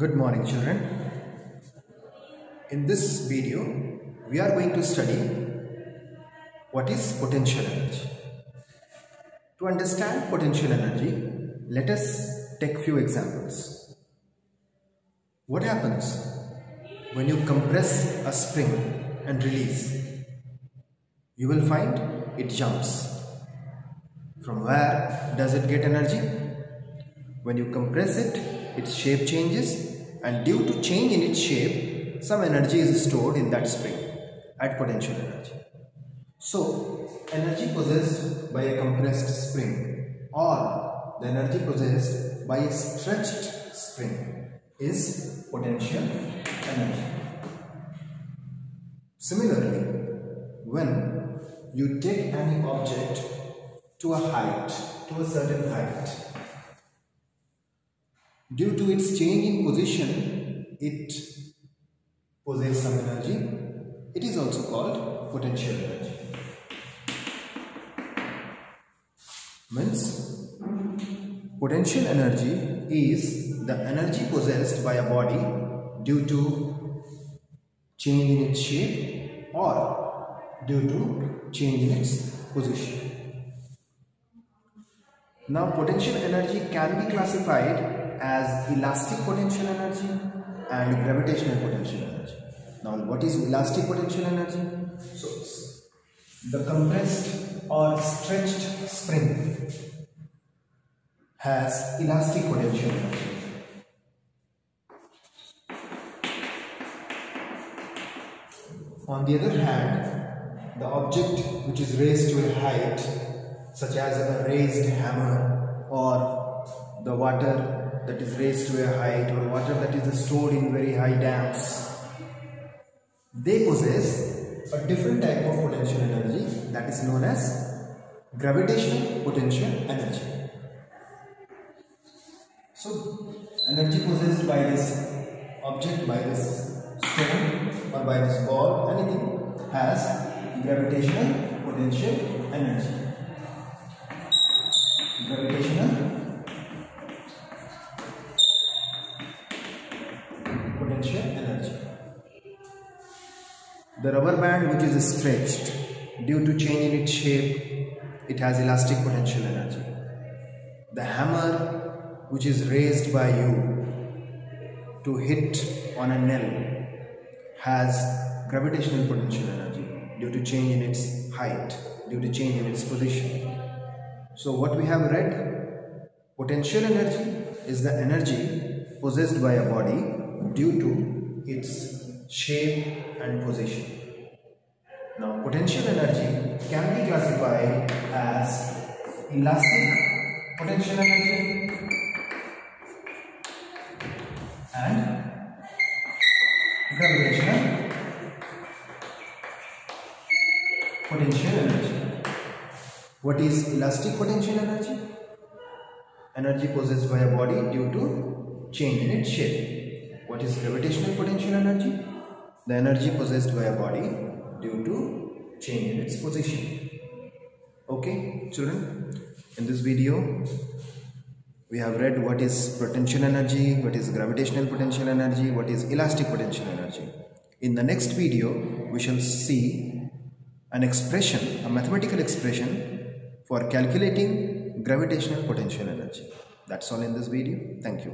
Good morning children. In this video we are going to study what is potential energy. To understand potential energy let us take few examples. What happens when you compress a spring and release? You will find it jumps. From where does it get energy? When you compress it, its shape changes and due to change in its shape, some energy is stored in that spring at potential energy. So, energy possessed by a compressed spring or the energy possessed by a stretched spring is potential energy. Similarly, when you take any object to a height, to a certain height, due to its change in position, it possesses some energy. It is also called potential energy. Means potential energy is the energy possessed by a body due to change in its shape or due to change in its position. Now potential energy can be classified as elastic potential energy and gravitational potential energy. Now what is elastic potential energy? So the compressed or stretched spring has elastic potential energy. On the other hand, the object which is raised to a height such as a raised hammer or the water that is raised to a height or water that is stored in very high dams. They possess a different type of potential energy that is known as gravitational potential energy. So energy possessed by this object by this stone or by this ball anything has gravitational potential energy. Gravitational potential energy. The rubber band which is stretched due to change in its shape, it has elastic potential energy. The hammer which is raised by you to hit on a nail has gravitational potential energy due to change in its height, due to change in its position. So what we have read, potential energy is the energy possessed by a body due to its shape and position. Now potential energy can be classified as elastic potential energy and gravitational potential energy. What is elastic potential energy? Energy possessed by a body due to change in its shape. What is gravitational potential energy? The energy possessed by a body due to change in its position. Okay, children, in this video, we have read what is potential energy, what is gravitational potential energy, what is elastic potential energy. In the next video, we shall see an expression, a mathematical expression for calculating gravitational potential energy. That's all in this video. Thank you.